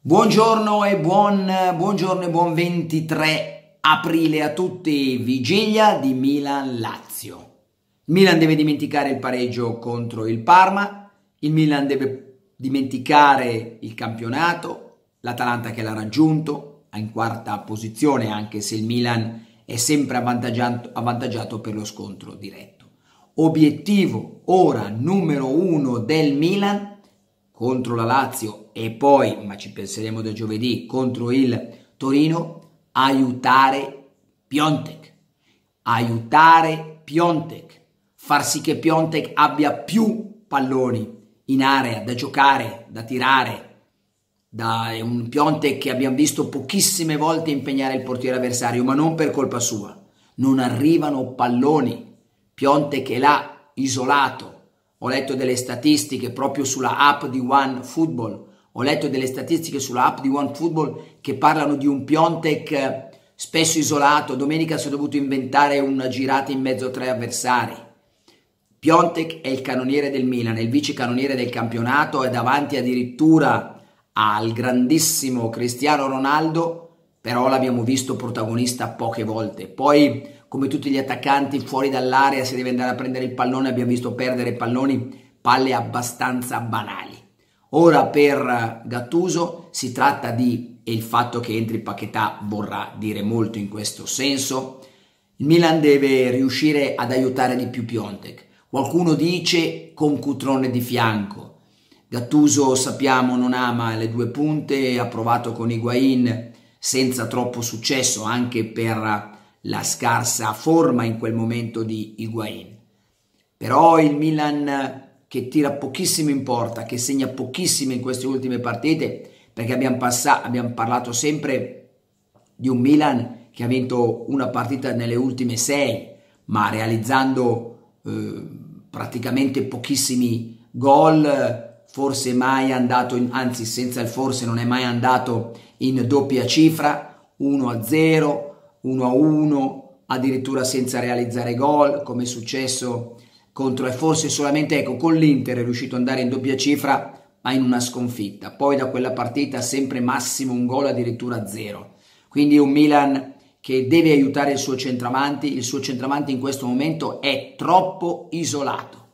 Buongiorno e buon, buongiorno e buon 23 aprile a tutti, vigilia di Milan-Lazio. Milan deve dimenticare il pareggio contro il Parma, il Milan deve dimenticare il campionato, l'Atalanta che l'ha raggiunto in quarta posizione anche se il Milan è sempre avvantaggiato, avvantaggiato per lo scontro diretto. Obiettivo ora numero uno del Milan contro la Lazio e poi, ma ci penseremo da giovedì, contro il Torino, aiutare Piontek. Aiutare Piontek. Far sì che Piontek abbia più palloni in area da giocare, da tirare. Da un Piontek che abbiamo visto pochissime volte impegnare il portiere avversario, ma non per colpa sua. Non arrivano palloni. Piontek è là, isolato, ho letto delle statistiche proprio sulla app di One Football, ho letto delle statistiche sulla app di One Football che parlano di un Piontek eh, spesso isolato, domenica si è dovuto inventare una girata in mezzo a tre avversari. Piontek è il canoniere del Milan, è il vice canoniere del campionato, è davanti addirittura al grandissimo Cristiano Ronaldo, però l'abbiamo visto protagonista poche volte. Poi come tutti gli attaccanti fuori dall'area se deve andare a prendere il pallone abbiamo visto perdere palloni palle abbastanza banali. Ora per Gattuso si tratta di e il fatto che entri Paquetà vorrà dire molto in questo senso il Milan deve riuscire ad aiutare di più Piontek. Qualcuno dice con Cutrone di fianco. Gattuso sappiamo non ama le due punte ha provato con Higuain senza troppo successo anche per la scarsa forma in quel momento di Higuain. Però il Milan che tira pochissimo in porta, che segna pochissimo in queste ultime partite, perché abbiamo, passato, abbiamo parlato sempre di un Milan che ha vinto una partita nelle ultime sei, ma realizzando eh, praticamente pochissimi gol, forse mai andato, in, anzi senza il forse non è mai andato in doppia cifra, 1 a 0, 1 a 1, addirittura senza realizzare gol, come è successo contro e forse solamente ecco, con l'Inter è riuscito ad andare in doppia cifra, ma in una sconfitta. Poi da quella partita sempre massimo un gol, addirittura zero. Quindi un Milan che deve aiutare il suo centravanti, il suo centravanti in questo momento è troppo isolato.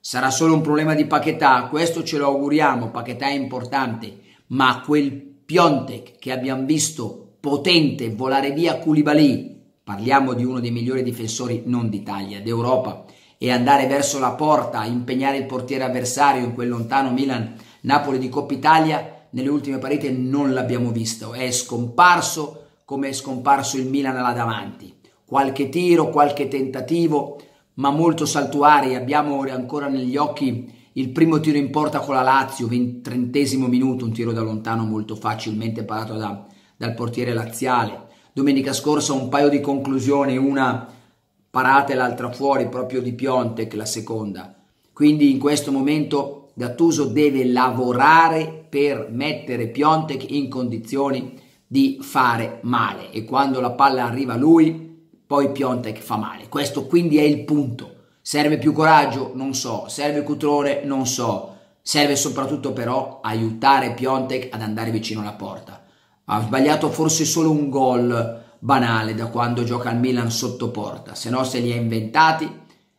Sarà solo un problema di Paquetà, questo ce lo auguriamo, Paquetà è importante, ma quel Piontek che abbiamo visto potente volare via Koulibaly, parliamo di uno dei migliori difensori non d'Italia, d'Europa, e andare verso la porta, impegnare il portiere avversario in quel lontano Milan-Napoli di Coppa Italia, nelle ultime partite non l'abbiamo visto, è scomparso come è scomparso il Milan là davanti. Qualche tiro, qualche tentativo, ma molto saltuari, abbiamo ancora negli occhi il primo tiro in porta con la Lazio, trentesimo minuto, un tiro da lontano molto facilmente parato da dal portiere laziale. Domenica scorsa un paio di conclusioni, una parata e l'altra fuori proprio di Piontek, la seconda. Quindi in questo momento Gattuso deve lavorare per mettere Piontek in condizioni di fare male e quando la palla arriva a lui, poi Piontek fa male. Questo quindi è il punto. Serve più coraggio? Non so. Serve Cutrone? Non so. Serve soprattutto però aiutare Piontek ad andare vicino alla porta ha sbagliato forse solo un gol banale da quando gioca al Milan sotto porta, se no se li ha inventati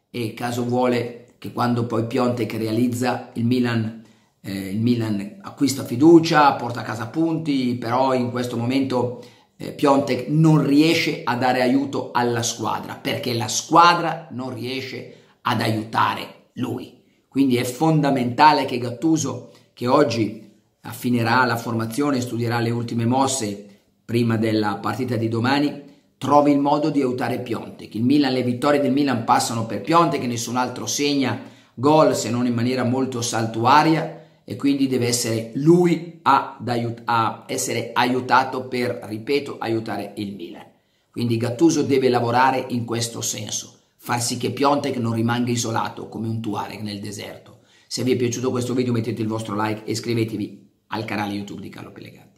e caso vuole che quando poi Piontek realizza il Milan, eh, il Milan acquista fiducia, porta a casa punti, però in questo momento eh, Piontek non riesce a dare aiuto alla squadra perché la squadra non riesce ad aiutare lui. Quindi è fondamentale che Gattuso, che oggi affinerà la formazione, studierà le ultime mosse prima della partita di domani, trovi il modo di aiutare Piontek. Il Milan, le vittorie del Milan passano per Piontek, nessun altro segna gol se non in maniera molto saltuaria e quindi deve essere lui a, a essere aiutato per, ripeto, aiutare il Milan. Quindi Gattuso deve lavorare in questo senso, far sì che Piontek non rimanga isolato come un Tuareg nel deserto. Se vi è piaciuto questo video mettete il vostro like e iscrivetevi al canale YouTube di Carlo Pellegrini.